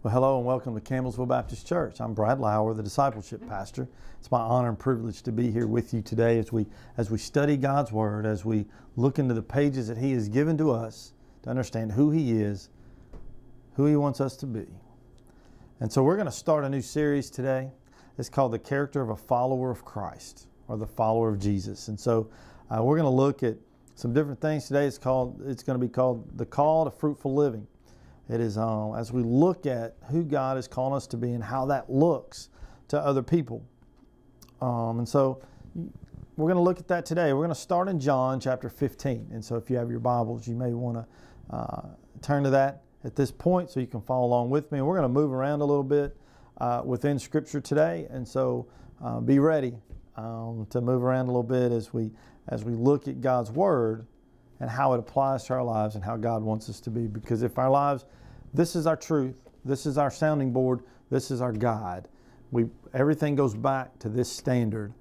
Well, hello and welcome to Campbellsville Baptist Church. I'm Brad Lauer, the discipleship pastor. It's my honor and privilege to be here with you today as we as we study God's word, as we look into the pages that he has given to us to understand who he is, who he wants us to be. And so we're going to start a new series today. It's called The Character of a Follower of Christ or the Follower of Jesus. And so uh, we're going to look at some different things today. It's called it's going to be called The Call to Fruitful Living. It is um, as we look at who God is calling us to be and how that looks to other people. Um, and so we're going to look at that today. We're going to start in John chapter 15. And so if you have your Bibles, you may want to uh, turn to that at this point so you can follow along with me. And we're going to move around a little bit uh, within Scripture today. And so uh, be ready um, to move around a little bit as we as we look at God's Word and how it applies to our lives and how God wants us to be. Because if our lives, this is our truth, this is our sounding board, this is our guide. We everything goes back to this standard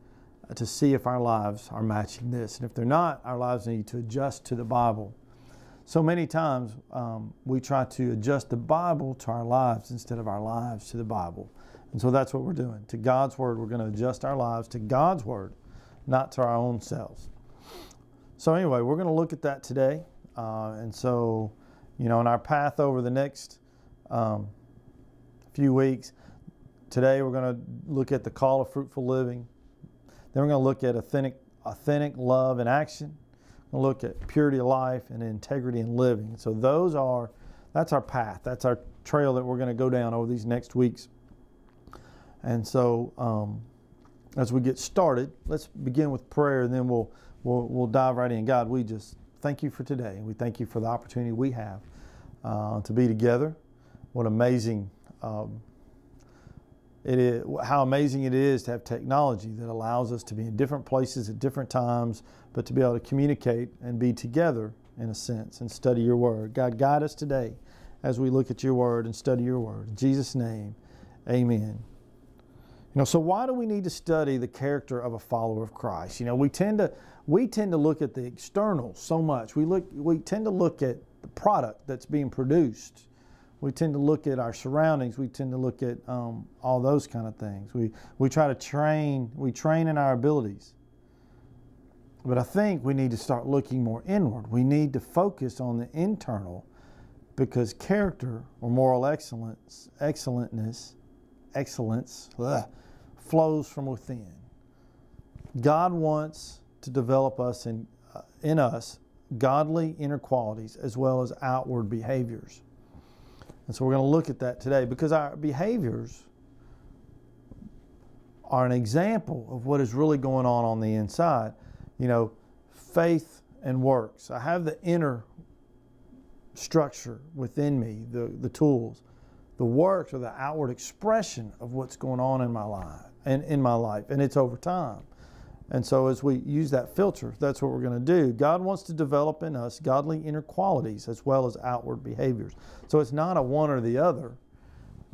uh, to see if our lives are matching this, and if they're not, our lives need to adjust to the Bible. So many times um, we try to adjust the Bible to our lives instead of our lives to the Bible. And so that's what we're doing. To God's Word, we're going to adjust our lives to God's Word, not to our own selves. So, anyway, we're going to look at that today. Uh, and so, you know, in our path over the next um, few weeks, today we're going to look at the call of fruitful living. Then we're going to look at authentic, authentic love and action. We'll look at purity of life and integrity in living. So, those are, that's our path. That's our trail that we're going to go down over these next weeks. And so, um, as we get started, let's begin with prayer and then we'll we'll, we'll dive right in. God, we just thank you for today. We thank you for the opportunity we have uh, to be together. What amazing um, it is, how amazing it is to have technology that allows us to be in different places at different times, but to be able to communicate and be together in a sense and study your word. God, guide us today as we look at your word and study your word. In Jesus' name, amen. You know, so why do we need to study the character of a follower of Christ? You know, we tend to we tend to look at the external so much. We look we tend to look at the product that's being produced. We tend to look at our surroundings. We tend to look at um, all those kind of things. We we try to train. We train in our abilities. But I think we need to start looking more inward. We need to focus on the internal, because character or moral excellence, excellentness, excellence, ugh, flows from within. God wants to develop us in, uh, in us godly inner qualities as well as outward behaviors. And so we're going to look at that today because our behaviors are an example of what is really going on on the inside. You know, faith and works. I have the inner structure within me, the, the tools. The works are the outward expression of what's going on in my life and in my life, and it's over time. And so, as we use that filter, that's what we're going to do. God wants to develop in us godly inner qualities as well as outward behaviors. So, it's not a one or the other,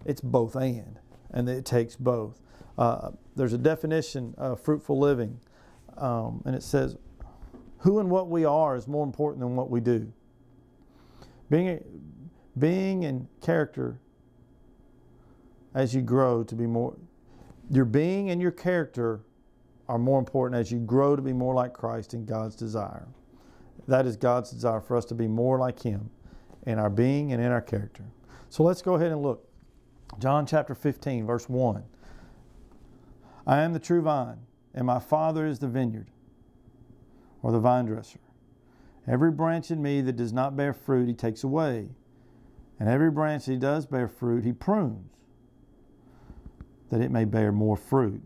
it's both and, and it takes both. Uh, there's a definition of fruitful living, um, and it says, Who and what we are is more important than what we do. Being, being in character as you grow to be more, your being and your character are more important as you grow to be more like Christ in God's desire. That is God's desire for us to be more like Him in our being and in our character. So let's go ahead and look. John chapter 15, verse 1. I am the true vine, and my Father is the vineyard, or the vine dresser. Every branch in me that does not bear fruit, He takes away. And every branch that does bear fruit, He prunes, that it may bear more fruit.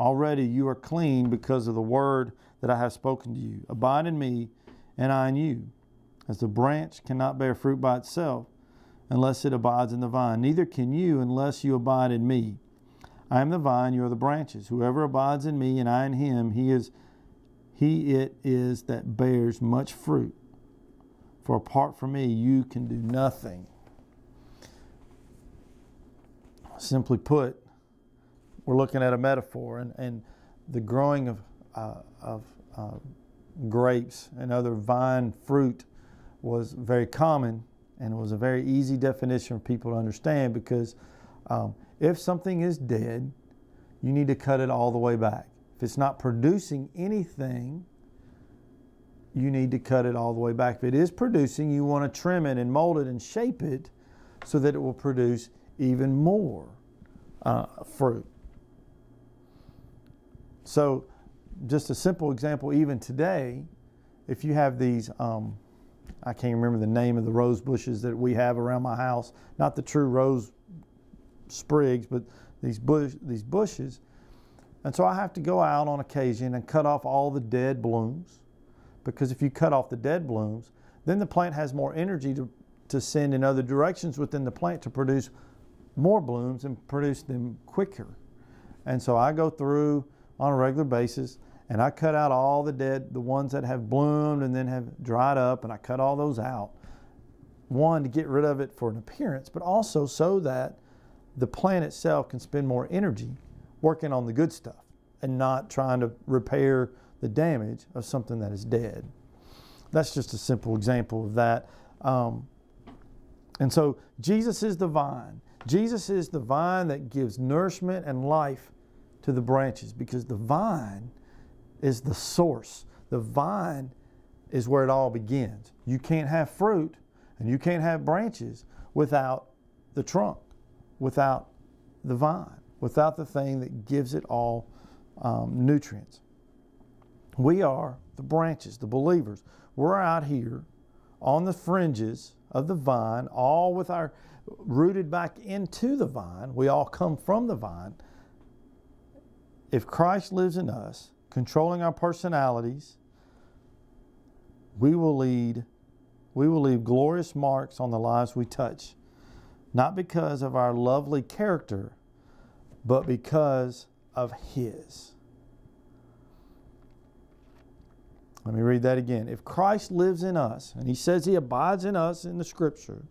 Already you are clean because of the word that I have spoken to you. Abide in me, and I in you. As the branch cannot bear fruit by itself unless it abides in the vine, neither can you unless you abide in me. I am the vine, you are the branches. Whoever abides in me and I in him, he is he it is that bears much fruit. For apart from me, you can do nothing. Simply put, we're looking at a metaphor, and, and the growing of, uh, of uh, grapes and other vine fruit was very common And it was a very easy definition for people to understand because um, if something is dead, you need to cut it all the way back. If it's not producing anything, you need to cut it all the way back. If it is producing, you want to trim it and mold it and shape it so that it will produce even more uh, fruit. So, just a simple example, even today, if you have these, um, I can't remember the name of the rose bushes that we have around my house, not the true rose sprigs, but these bush these bushes. And so I have to go out on occasion and cut off all the dead blooms because if you cut off the dead blooms, then the plant has more energy to, to send in other directions within the plant to produce more blooms and produce them quicker. And so I go through on a regular basis and I cut out all the dead, the ones that have bloomed and then have dried up, and I cut all those out. One, to get rid of it for an appearance, but also so that the plant itself can spend more energy working on the good stuff and not trying to repair the damage of something that is dead. That's just a simple example of that. Um, and so Jesus is the vine. Jesus is the vine that gives nourishment and life to the branches because the vine is the source. The vine is where it all begins. You can't have fruit and you can't have branches without the trunk, without the vine, without the thing that gives it all um, nutrients. We are the branches, the believers. We're out here on the fringes of the vine, all with our rooted back into the vine. We all come from the vine. If Christ lives in us, controlling our personalities, we will lead we will leave glorious marks on the lives we touch, not because of our lovely character, but because of his. Let me read that again. If Christ lives in us, and he says he abides in us in the scripture,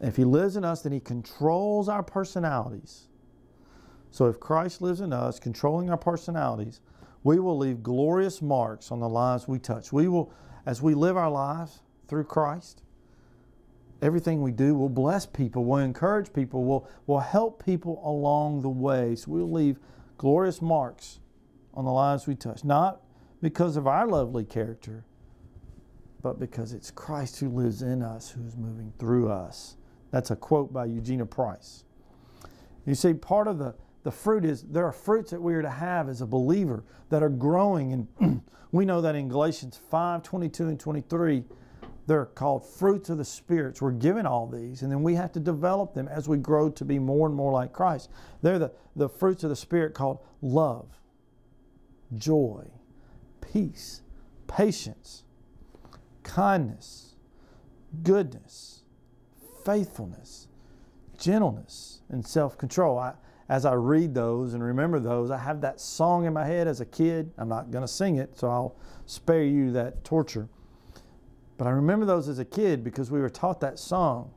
if he lives in us, then he controls our personalities. So if Christ lives in us, controlling our personalities, we will leave glorious marks on the lives we touch. We will, as we live our lives through Christ, everything we do will bless people, will encourage people, will, will help people along the way. So we'll leave glorious marks on the lives we touch. Not because of our lovely character, but because it's Christ who lives in us, who's moving through us. That's a quote by Eugenia Price. You see, part of the, the fruit is there are fruits that we are to have as a believer that are growing. And we know that in Galatians 5 22 and 23, they're called fruits of the spirits. We're given all these, and then we have to develop them as we grow to be more and more like Christ. They're the, the fruits of the Spirit called love, joy, peace, patience, kindness, goodness, faithfulness, gentleness, and self control. As I read those and remember those, I have that song in my head as a kid. I'm not going to sing it, so I'll spare you that torture. But I remember those as a kid because we were taught that song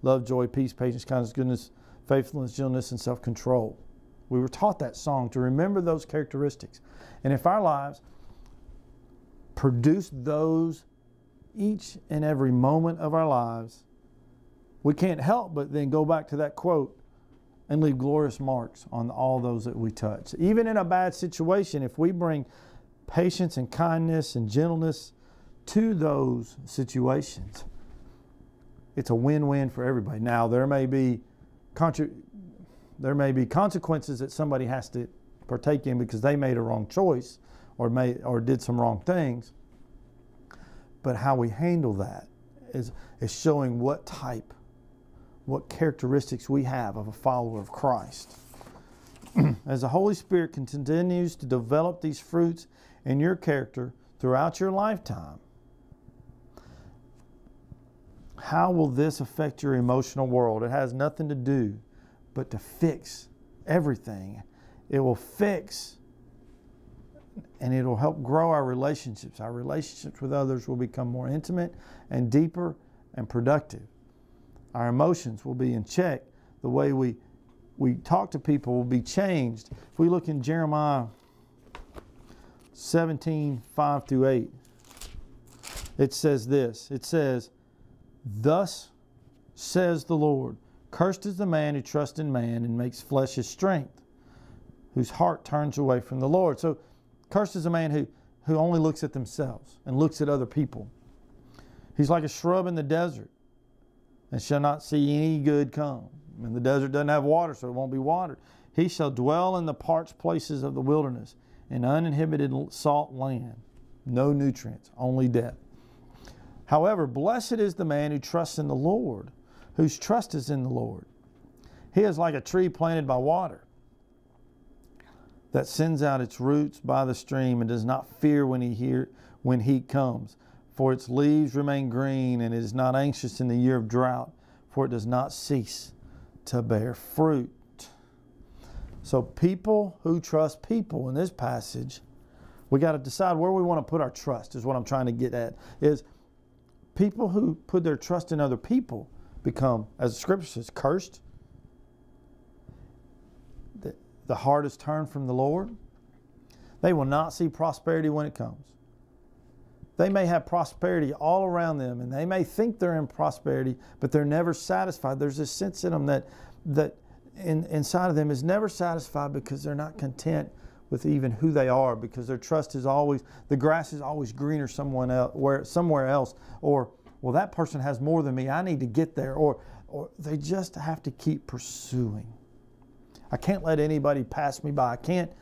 love, joy, peace, patience, kindness, goodness, faithfulness, gentleness, and self control. We were taught that song to remember those characteristics. And if our lives produce those each and every moment of our lives, we can't help but then go back to that quote and leave glorious marks on all those that we touch. Even in a bad situation, if we bring patience and kindness and gentleness to those situations, it's a win-win for everybody. Now there may be there may be consequences that somebody has to partake in because they made a wrong choice or made or did some wrong things. But how we handle that is is showing what type, what characteristics we have of a follower of Christ. As the Holy Spirit continues to develop these fruits in your character throughout your lifetime, how will this affect your emotional world? It has nothing to do but to fix everything. It will fix and it'll help grow our relationships. Our relationships with others will become more intimate and deeper and productive. Our emotions will be in check. The way we we talk to people will be changed. If we look in Jeremiah 17, 5 through 8, it says this. It says, Thus says the Lord Cursed is the man who trusts in man and makes flesh his strength, whose heart turns away from the Lord. So, cursed is a man who, who only looks at themselves and looks at other people. He's like a shrub in the desert and shall not see any good come. And the desert doesn't have water, so it won't be watered. He shall dwell in the parched places of the wilderness, in uninhibited salt land. No nutrients, only death. However, blessed is the man who trusts in the Lord, whose trust is in the Lord. He is like a tree planted by water that sends out its roots by the stream and does not fear when he hear when heat comes, for its leaves remain green and it is not anxious in the year of drought, for it does not cease to bear fruit. So people who trust people in this passage, we got to decide where we want to put our trust is what I'm trying to get at is people who put their trust in other people become, as the scripture says, cursed. The, the heart is turned from the Lord. They will not see prosperity when it comes. They may have prosperity all around them and they may think they're in prosperity, but they're never satisfied. There's a sense in them that, that in, inside of them is never satisfied because they're not content with even who they are because their trust is always, the grass is always greener someone else, where, somewhere else, or well, that person has more than me. I need to get there. Or, or they just have to keep pursuing. I can't let anybody pass me by. I can't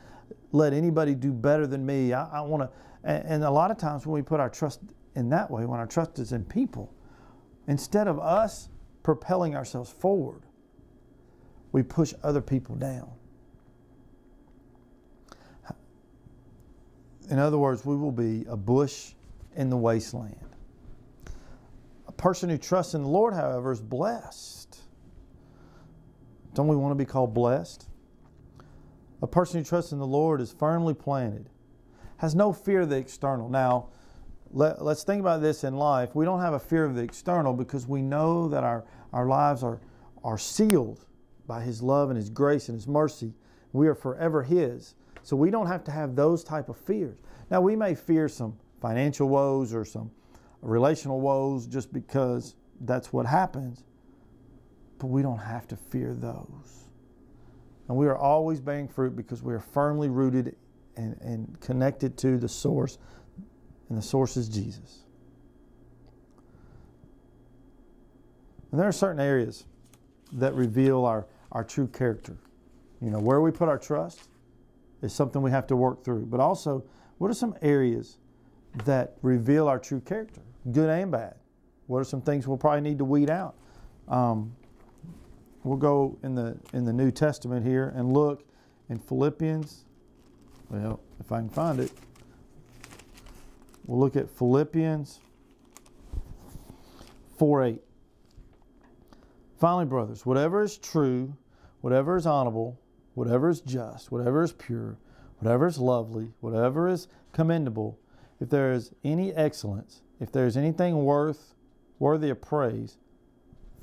let anybody do better than me. I, I want to, and, and a lot of times when we put our trust in that way, when our trust is in people, instead of us propelling ourselves forward, we push other people down. In other words, we will be a bush in the wasteland A person who trusts in the Lord, however, is blessed. Don't we want to be called blessed? A person who trusts in the Lord is firmly planted, has no fear of the external. Now, let, us think about this in life. We don't have a fear of the external because we know that our, our lives are, are sealed by His love and His grace and His mercy. We are forever His. So we don't have to have those type of fears. Now, we may fear some financial woes or some relational woes just because that's what happens. But we don't have to fear those. And we are always bearing fruit because we are firmly rooted and, and connected to the source, and the source is Jesus. And there are certain areas that reveal our, our true character. You know, where we put our trust is something we have to work through. But also, what are some areas that reveal our true character? good and bad. What are some things we'll probably need to weed out? Um, we'll go in the in the New Testament here and look in Philippians. Well, if I can find it, we'll look at Philippians 4 8. Finally, brothers, whatever is true, whatever is honorable, whatever is just, whatever is pure, whatever is lovely, whatever is commendable, if there is any excellence, if there's anything worth worthy of praise,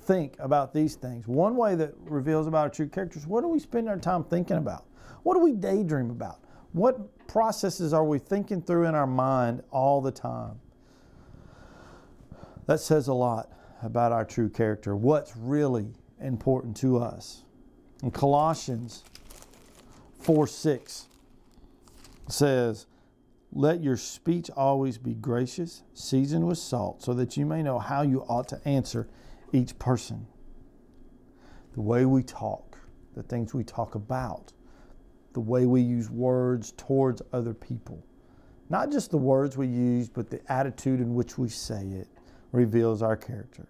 think about these things. One way that reveals about our true characters, what do we spend our time thinking about? What do we daydream about? What processes are we thinking through in our mind all the time? That says a lot about our true character, what's really important to us. In Colossians 4 6 says, let your speech always be gracious, seasoned with salt, so that you may know how you ought to answer each person. The way we talk, the things we talk about, the way we use words towards other people. Not just the words we use, but the attitude in which we say it reveals our character.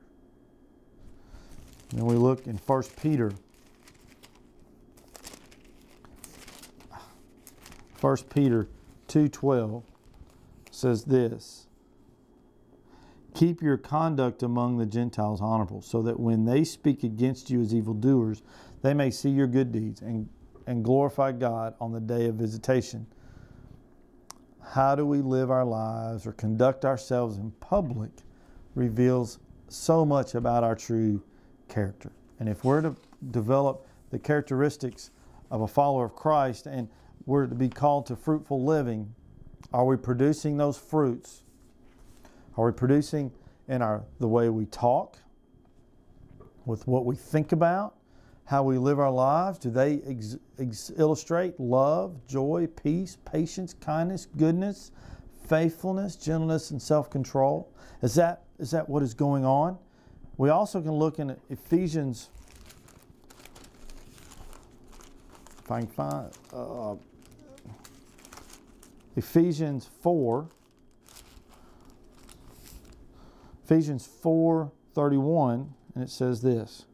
Then we look in 1 Peter. 1 Peter 2:12 says this Keep your conduct among the Gentiles honorable, so that when they speak against you as evildoers, they may see your good deeds and, and glorify God on the day of visitation. How do we live our lives or conduct ourselves in public reveals so much about our true character. And if we're to develop the characteristics of a follower of Christ and we're to be called to fruitful living, are we producing those fruits? Are we producing in our the way we talk, with what we think about, how we live our lives? Do they ex- ex- illustrate love, joy, peace, patience, kindness, goodness, faithfulness, gentleness, and self-control? Is that is that what is going on? We also can look in Ephesians. If I can find uh, Ephesians four. Ephesians four thirty one, and it says this.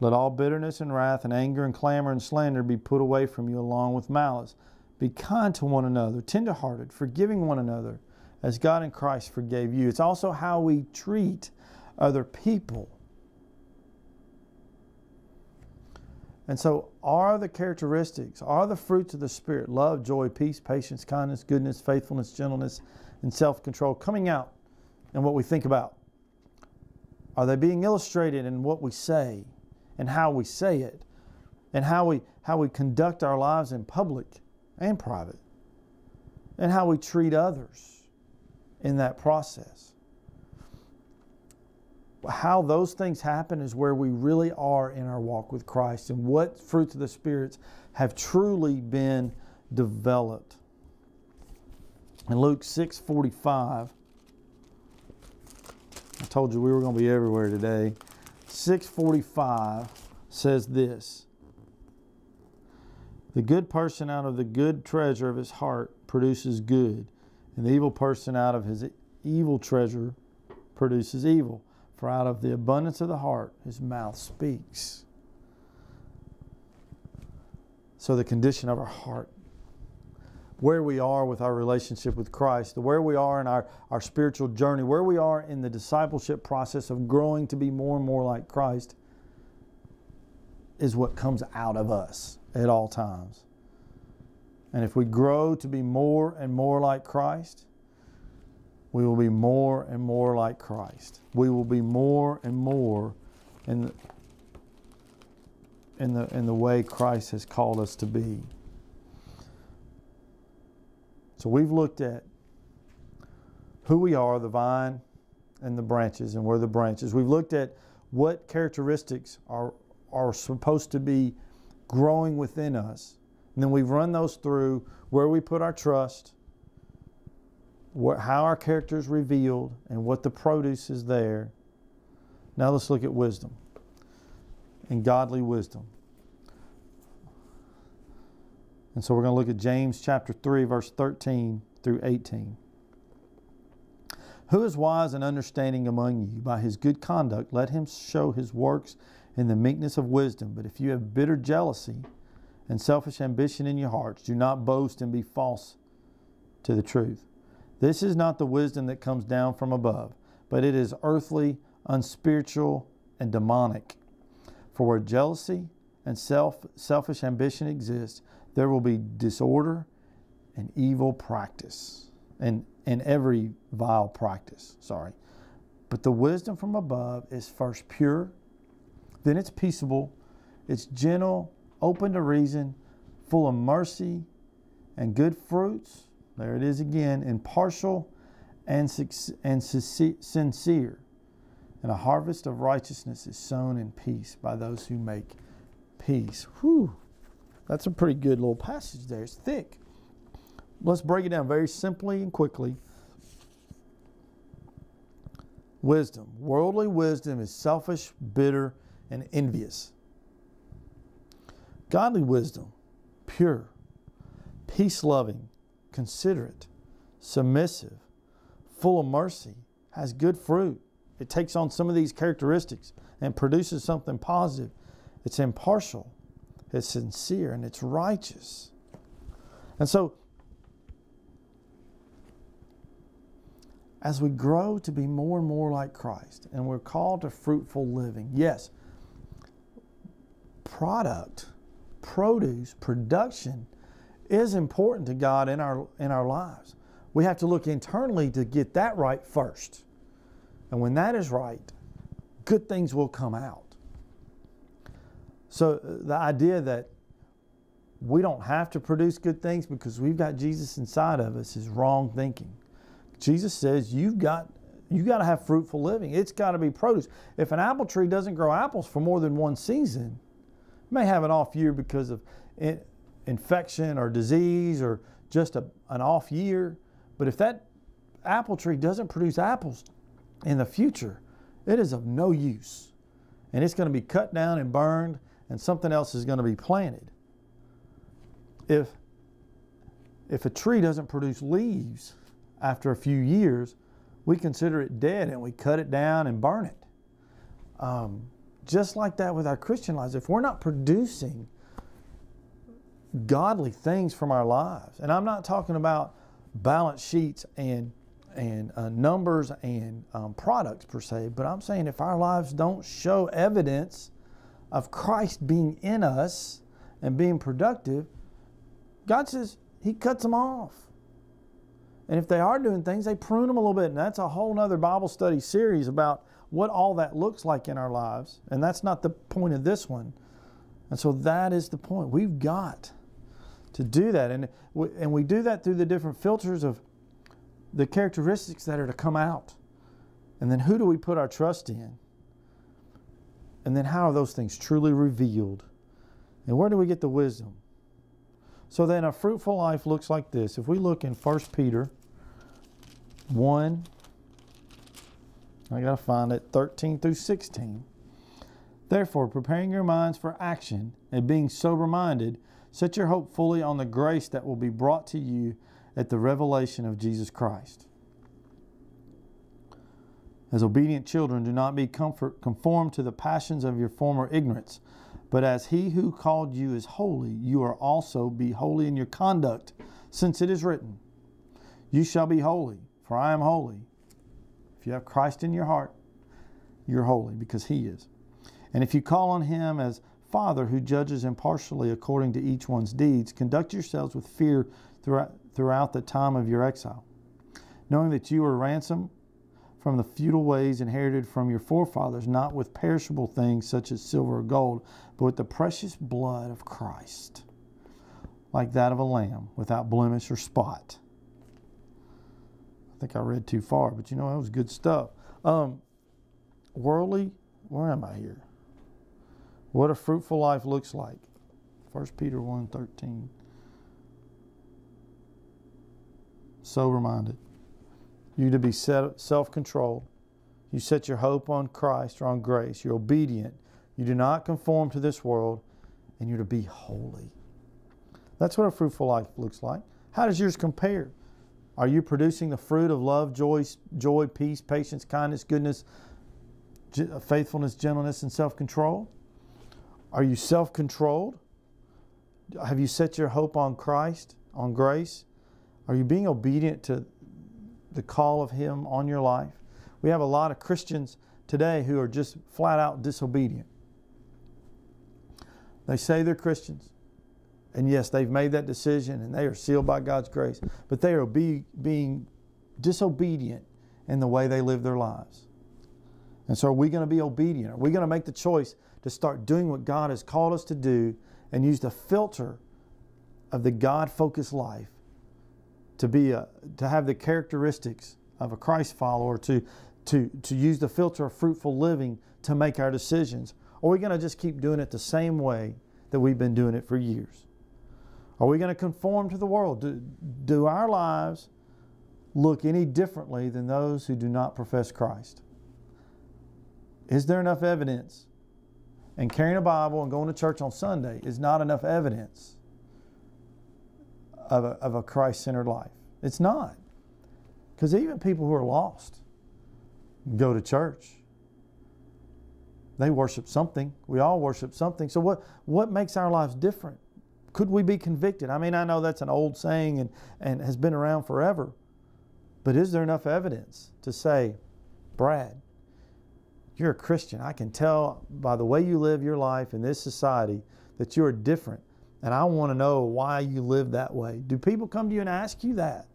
Let all bitterness and wrath and anger and clamor and slander be put away from you along with malice. Be kind to one another, tenderhearted, forgiving one another, as God in Christ forgave you. It's also how we treat other people. And so, are the characteristics, are the fruits of the Spirit love, joy, peace, patience, kindness, goodness, faithfulness, gentleness, and self control coming out in what we think about? Are they being illustrated in what we say and how we say it and how we, how we conduct our lives in public and private and how we treat others in that process? How those things happen is where we really are in our walk with Christ and what fruits of the spirits have truly been developed. In Luke 6:45 I told you we were going to be everywhere today. 645 says this The good person out of the good treasure of his heart produces good, and the evil person out of his evil treasure produces evil. For out of the abundance of the heart, his mouth speaks. So, the condition of our heart where we are with our relationship with Christ, where we are in our, our spiritual journey, where we are in the discipleship process of growing to be more and more like Christ, is what comes out of us at all times. And if we grow to be more and more like Christ, we will be more and more like Christ. We will be more and more in the, in the, in the way Christ has called us to be. So we've looked at who we are, the vine and the branches, and we're the branches. We've looked at what characteristics are, are supposed to be growing within us. And then we've run those through where we put our trust, what, how our character is revealed, and what the produce is there. Now let's look at wisdom and godly wisdom. And so we're going to look at James chapter 3, verse 13 through 18. Who is wise and understanding among you? By his good conduct, let him show his works in the meekness of wisdom. But if you have bitter jealousy and selfish ambition in your hearts, do not boast and be false to the truth. This is not the wisdom that comes down from above, but it is earthly, unspiritual, and demonic. For where jealousy and self, selfish ambition exist, there will be disorder and evil practice and, and every vile practice. Sorry. But the wisdom from above is first pure, then it's peaceable, it's gentle, open to reason, full of mercy and good fruits. There it is again, impartial and, and sincere. And a harvest of righteousness is sown in peace by those who make peace. Whew. That's a pretty good little passage there. It's thick. Let's break it down very simply and quickly. Wisdom. Worldly wisdom is selfish, bitter, and envious. Godly wisdom, pure, peace loving, considerate, submissive, full of mercy, has good fruit. It takes on some of these characteristics and produces something positive. It's impartial, it's sincere and it's righteous. And so, as we grow to be more and more like Christ, and we're called to fruitful living, yes, product, produce, production is important to God in our, in our lives. We have to look internally to get that right first. And when that is right, good things will come out. So uh, the idea that we don't have to produce good things because we've got Jesus inside of us is wrong thinking. Jesus says you've got You got to have fruitful living. It's got to be produce. If an apple tree doesn't grow apples for more than one season, it may have an off year because of infection or disease or just a, an off year. But if that apple tree doesn't produce apples in the future, it is of no use. And it's going to be cut down and burned, and something else is going to be planted. If, if a tree doesn't produce leaves after a few years, we consider it dead and we cut it down and burn it. Um, just like that with our Christian lives, if we're not producing godly things from our lives, and I'm not talking about balance sheets and and uh, numbers and um, products per se, but I'm saying if our lives don't show evidence of Christ being in us and being productive, God says He cuts them off. And if they are doing things, they prune them a little bit. And that's a whole other Bible study series about what all that looks like in our lives. And that's not the point of this one. And so that is the point. We've got to do that. And we, and we do that through the different filters of the characteristics that are to come out. And then who do we put our trust in? And then how are those things truly revealed? And where do we get the wisdom? So then a fruitful life looks like this. If we look in 1 Peter 1, I got to find it, 13 through 16. Therefore, preparing your minds for action and being sober minded, set your hope fully on the grace that will be brought to you at the revelation of Jesus Christ. As obedient children, do not be comfort, conformed to the passions of your former ignorance, but as he who called you is holy, you are also be holy in your conduct, since it is written, You shall be holy, for I am holy. If you have Christ in your heart, you're holy because He is. And if you call on Him as Father who judges impartially according to each one's deeds, conduct yourselves with fear throughout, throughout the time of your exile, knowing that you were ransomed from the futile ways inherited from your forefathers, not with perishable things such as silver or gold, but with the precious blood of Christ, like that of a lamb without blemish or spot I think I read too far, but you know, that was good stuff. Um, worldly, where am I here? What a fruitful life looks like. 1 Peter 1.13. Sober-minded. You to be self-controlled. You set your hope on Christ or on grace. You're obedient. You do not conform to this world, and you're to be holy. That's what a fruitful life looks like. How does yours compare? Are you producing the fruit of love, joy, joy, peace, patience, kindness, goodness, uh, faithfulness, gentleness, and self control? Are you self controlled? Have you set your hope on Christ, on grace? Are you being obedient to the call of Him on your life? We have a lot of Christians today who are just flat out disobedient. They say they're Christians. And yes, they've made that decision and they are sealed by God's grace, but they are be, being disobedient in the way they live their lives. And so, are we going to be obedient? Are we going to make the choice to start doing what God has called us to do and use the filter of the God focused life to, be a, to have the characteristics of a Christ follower, to, to, to use the filter of fruitful living to make our decisions? Are we going to just keep doing it the same way that we've been doing it for years? Are we going to conform to the world? Do, do our lives look any differently than those who do not profess Christ? Is there enough evidence? And carrying a Bible and going to church on Sunday is not enough evidence of a, of a Christ centered life. It's not. Because even people who are lost go to church. They worship something. We all worship something. So, what, what makes our lives different? Could we be convicted? I mean, I know that's an old saying and, and has been around forever, but is there enough evidence to say, Brad, you're a Christian. I can tell by the way you live your life in this society that you're different. And I want to know why you live that way. Do people come to you and ask you that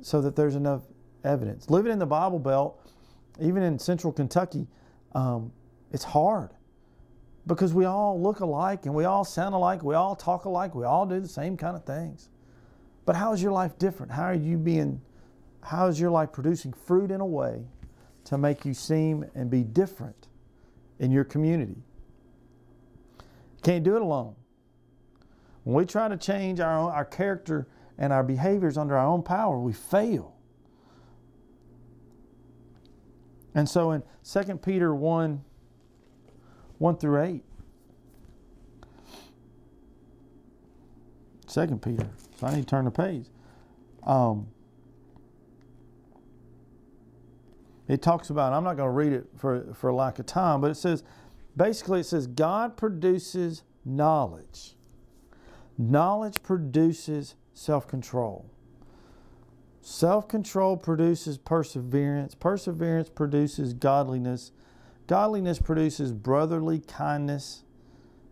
so that there's enough evidence? Living in the Bible Belt, even in central Kentucky, um, it's hard because we all look alike and we all sound alike, we all talk alike, we all do the same kind of things. But how is your life different? How are you being how is your life producing fruit in a way to make you seem and be different in your community? Can't do it alone. When we try to change our, own, our character and our behaviors under our own power, we fail. And so in 2 Peter 1 1 through 8, 2 Peter, so I need to turn the page. Um, it talks about, I'm not going to read it for, for lack of time, but it says, basically, it says, God produces knowledge. Knowledge produces self control. Self control produces perseverance. Perseverance produces godliness. Godliness produces brotherly kindness.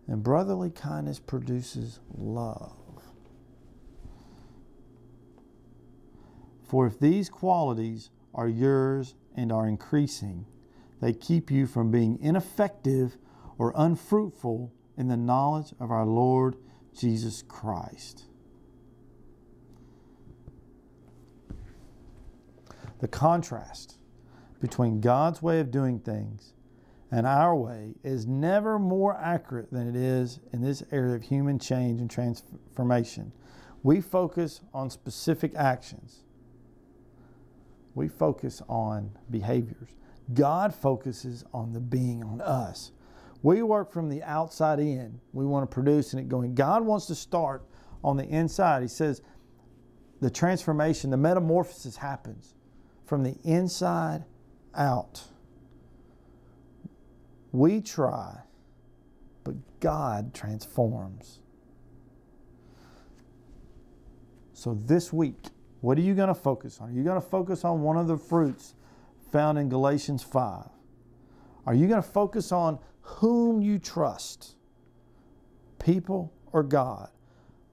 And brotherly kindness produces love. For if these qualities are yours and are increasing. They keep you from being ineffective or unfruitful in the knowledge of our Lord Jesus Christ. The contrast between God's way of doing things and our way is never more accurate than it is in this area of human change and transformation. We focus on specific actions we focus on behaviors. God focuses on the being on us. We work from the outside in. We want to produce and it going. God wants to start on the inside. He says the transformation, the metamorphosis happens from the inside out. We try, but God transforms. So this week, what are you going to focus on? Are you going to focus on one of the fruits found in Galatians 5? Are you going to focus on whom you trust? People or God?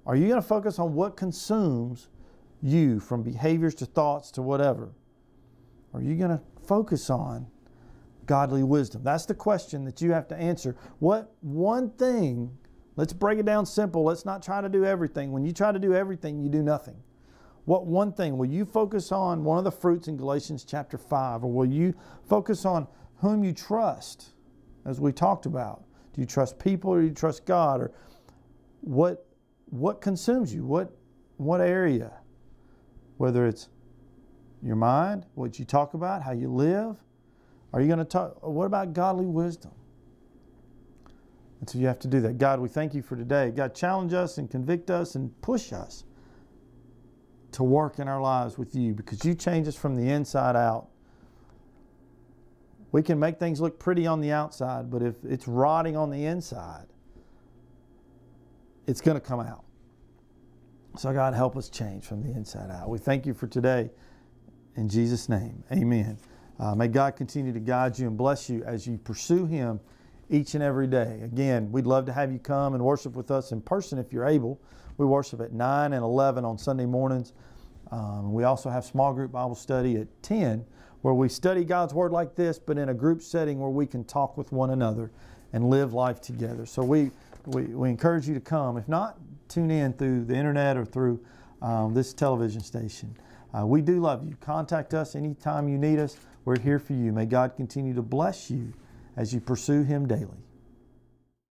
Are you going to focus on what consumes you from behaviors to thoughts to whatever? Are you going to focus on godly wisdom? That's the question that you have to answer. What one thing, let's break it down simple. Let's not try to do everything. When you try to do everything, you do nothing. What one thing will you focus on one of the fruits in Galatians chapter 5 or will you focus on whom you trust as we talked about? Do you trust people or do you trust God or what what consumes you? What what area? Whether it's your mind, what you talk about, how you live, are you going to talk what about godly wisdom? And so you have to do that. God, we thank you for today. God, challenge us and convict us and push us to work in our lives with you because you change us from the inside out. We can make things look pretty on the outside, but if it's rotting on the inside, it's going to come out. So, God, help us change from the inside out. We thank you for today. In Jesus' name, amen. Uh, may God continue to guide you and bless you as you pursue Him each and every day. Again, we'd love to have you come and worship with us in person if you're able. We worship at 9 and 11 on Sunday mornings. Um, we also have small group Bible study at 10 where we study God's Word like this, but in a group setting where we can talk with one another and live life together. So we, we, we encourage you to come. If not, tune in through the internet or through um, this television station. Uh, we do love you. Contact us anytime you need us. We're here for you. May God continue to bless you as you pursue Him daily.